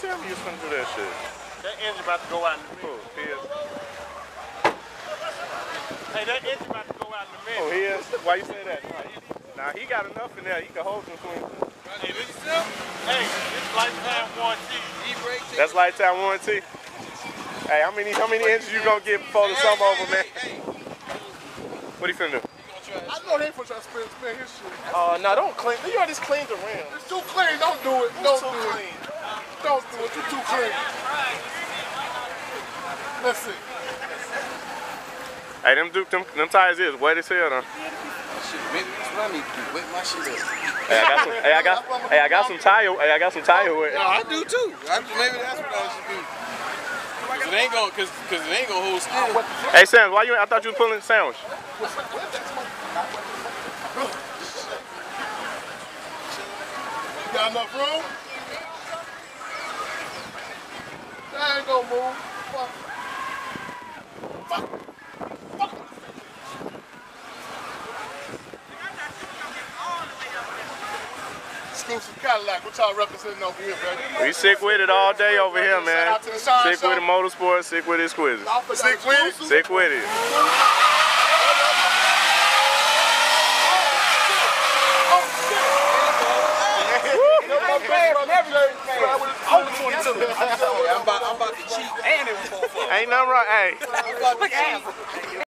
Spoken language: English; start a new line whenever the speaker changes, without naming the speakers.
he was finna do that shit.
That engine about to go out in a
Who?
minute.
He is?
Hey, that engine about to go out in a minute.
Oh, he is? Why you say that? Nah, he got enough in there. He can hold some swings.
Hey, this is Hey, this lifetime warranty.
That's lifetime warranty. Hey, how many how many inches you gonna get before the summer over, man? What are you finna do?
I know they ain't for trying to spin, spin his shit.
Uh, oh, no, don't clean. You already cleaned the rim.
It's too clean. Don't do it. Don't do it. It. You're too clean.
Hey, them Duke, them, them tires is wet as hell, though.
Shit, maybe that's what I need to do. Wet my shit up.
Hey, I got some. Hey, I got. Hey, I got some tire. Hey, I got some tire wet.
No, I do too. I, maybe that's what I should do. Cause it ain't gonna, cause, cause it ain't gonna hold still.
Hey, Sam, why you? I thought you was pulling the sandwich.
You got enough room? That ain't move. Fuck. Fuck. Fuck. Exclusive Cadillac. What y'all representing over here, baby?
We sick with it all day over here, man.
out to the Shine
Sick with the motorsports, sick with exquisite.
Sick with it?
Sick with it.
I'm about, I'm about to cheat.
Ain't nothing wrong. Hey.